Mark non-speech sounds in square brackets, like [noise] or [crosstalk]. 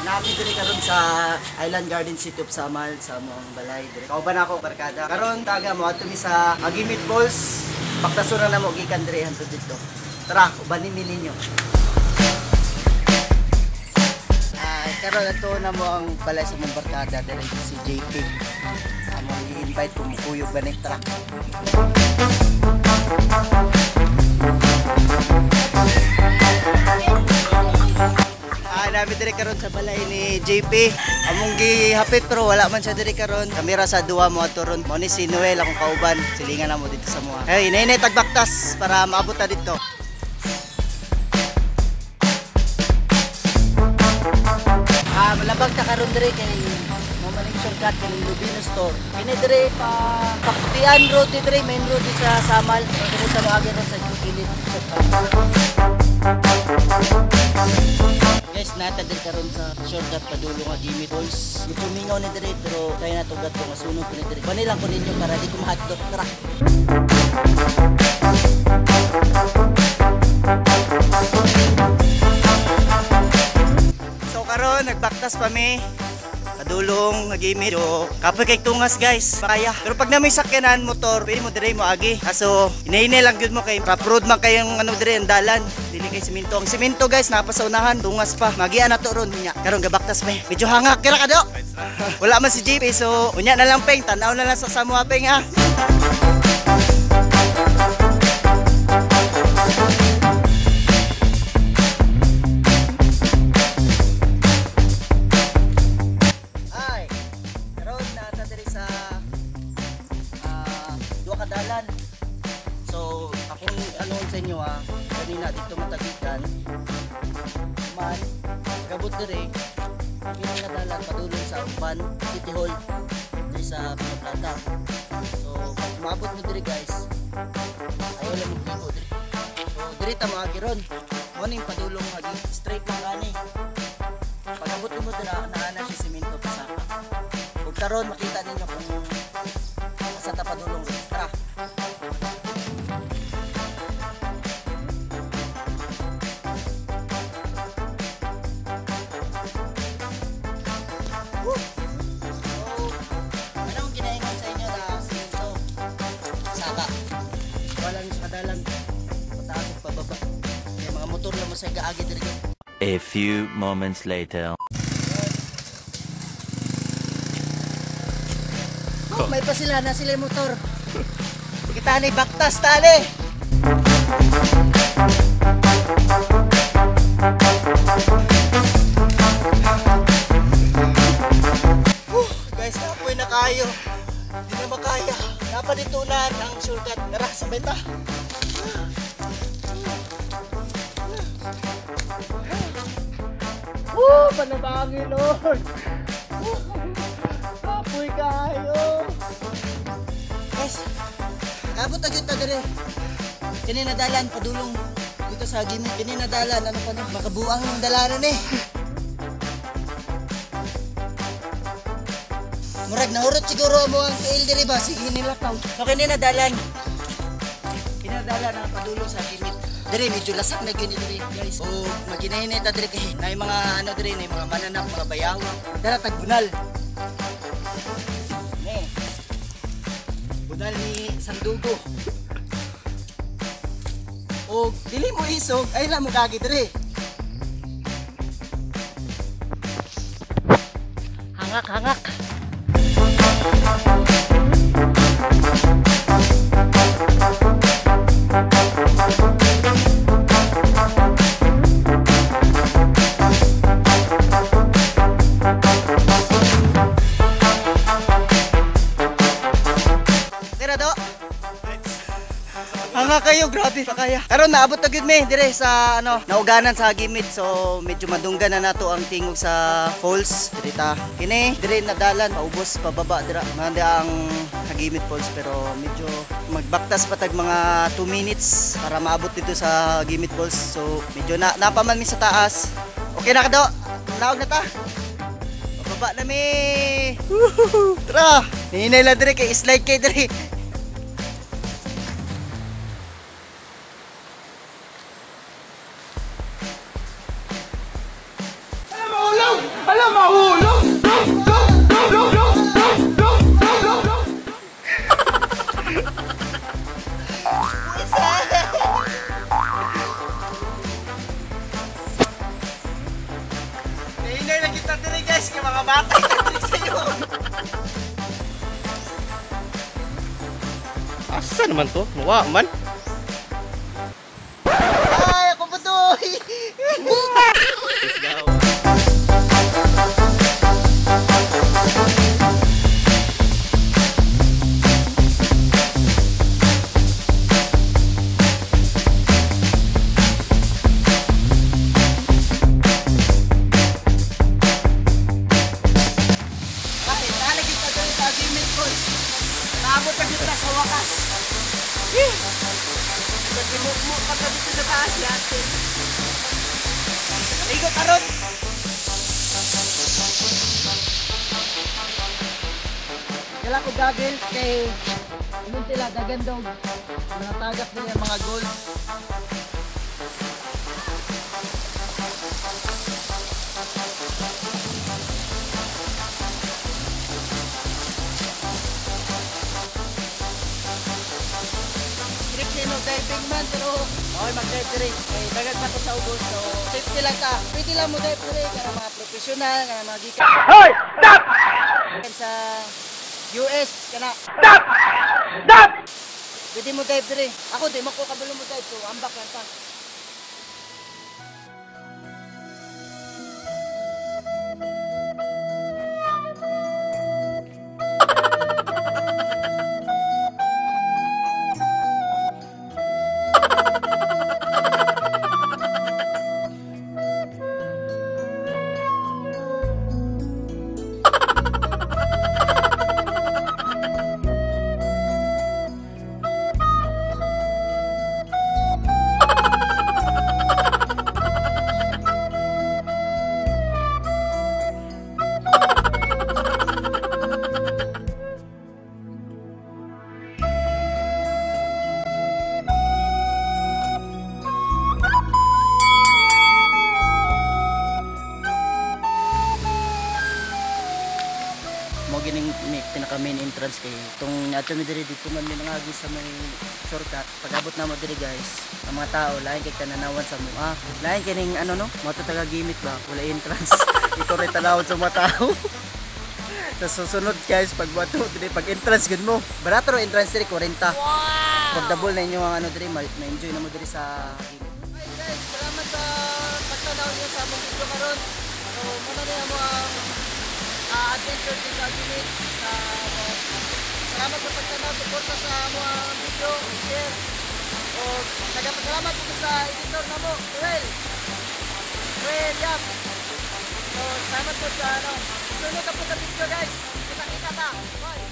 Uh, namin diri karon sa Island Garden City of Samal sa among balay diri. Kauban ako barkada. Karon taga mo ato mi sa Agimit Falls. Baktasura na mo gikan diri hantud dito. Tara, ubanin ninyo. Ah, karon ato na mo ang balay sa among barkada diri si JP. Among i-invite kung kuyog ba tara. Ah, namin diri karon sa balay ni JP. Among gihapit pero wala man siya diri karon. Kamera sa duwa mo ato ron. Mo ni si Noel akong kauban. Silingan na mo dito sa mga. Hey, inay tagbaktas para maabot ta dito. Ah, malabag ta karon diri kay Mamaling shortcut kay Lubino Store. Kini diri pa Pakutian Road diri main road sa Samal. Kung sa mga sa gilid. Guys, nata din karon sa shortcut padulo nga Jimmy Falls. Ipumingaw ni diri pero kaya na tugat ko masunog ko ni diri. Bani lang ko ninyo para di ko mahadlok. So karon nagbaktas pa mi. Padulong nagimi do. Kapoy kay tungas guys. Kaya. Pero pag na may sakyanan motor, pwede mo dire mo agi. Kaso inaine lang gyud mo kay rough road man kayong ano dire ang dalan. Dili kay simento. Ang simento guys napa sa unahan, tungas pa. Magian na to ron niya. Karon gabaktas pa. Medyo hangak kira ka do. Wala man si JP so unya na lang peng tanaw na lang sa Samoa peng ah. Dito matagitan. Man, gabot diri. Kini nga dalan padulong sa Uban City Hall diri sa Plata. So, pag umabot mo diri guys, ayaw lang mo diri. So, diri ta mga giron. Mo ning padulong agi straight lang gani. Pagabot mo dira naana si semento pasaka. Ug karon makita ninyo kung asa ta padulong tara. Sa gaagi diri. A few moments later. Oh, may pa sila na sila yung motor. Kita ni baktas tali. Whew, guys, kapoy na kayo. Hindi na makaya. Napaditunan ang shortcut. Tara, sabay ta. Woo! Panabangin, Lord! Kapoy kayo! Guys, abot agad ta dire. Kini nadalan padulong dito sa gimik. Kini nadalan ano pa ni makabuang ng dalanan eh. Murag nahurot siguro mo ang tail dire ba sige nila taw. So kini nadalan. Kini nadalan ang padulong sa gimik. Dire medyo lasak na gini dire guys. O maginahinay ta dire kay na mga ano dire na mga mananap, mga bayawang. Dara tagbunal. Ne. Bunal ni Sandugo. O dili mo isog ay la mo kagi dire. Hangak hangak. Grabe pa kaya. Karon naabot na gyud mi dire sa ano, nauganan sa gimit. So medyo madunggan na nato ang tingog sa falls. Dire ta. Kini dire nadalan paubos pababa dira. Manda ang Hagimit Falls pero medyo magbaktas pa tag mga 2 minutes para maabot dito sa Hagimit Falls. So medyo na napaman mi sa taas. Okay na ka do. Naog na ta. Pababa na mi. Tara. Hinay lang dire kay slide kay dire. Nainay na kita diri guys, kay mga bata na diri sa iyo. Asa naman to? Wa man. Wakas. Kasi mo mo pagka dito sa taas yate. Igot aron. Kala ko gagil kay Inon sila gagandong mga tagak nila mga gold. Trip nino diving man pero okay mag-dive dire. Eh dagat pa ko sa ubos so safety lang ka. Pwede lang mo dive dire kana mga professional kana mga gikan. Hoy! Stop! Sa US kana. Stop! Stop! Pwede mo dive dire. Ako di ko kabalo mo dive so ambak lang ta. Main entrance kay tong ato mi diri dito man nangagi sa may shortcut. Pagabot na mo diri guys ang mga tao lain kay kananawan sa mo ah lain kining ano no? Mo taga gimit ba? Wala entrance. [laughs] Ito rin talawon sa mga tao. [laughs] Sa susunod guys pag bato diri pag entrance gud mo. Barato ro entrance diri 40 wow! Pag double na inyo ang ano diri ma- ma-enjoy na mo diri sa gimit Hi guys salamat sa pagtanaw niyo sa among video karon. So muna na mo ang uh, adventure din sa Gimit. Sa, salamat sa pagtanaw, suporta sa mga video, share. O nagpasalamat po sa editor na mo, Ruel. Ruel, yap. So, salamat po sa ano. Sunod na po sa video guys. Kita-kita ta. Bye.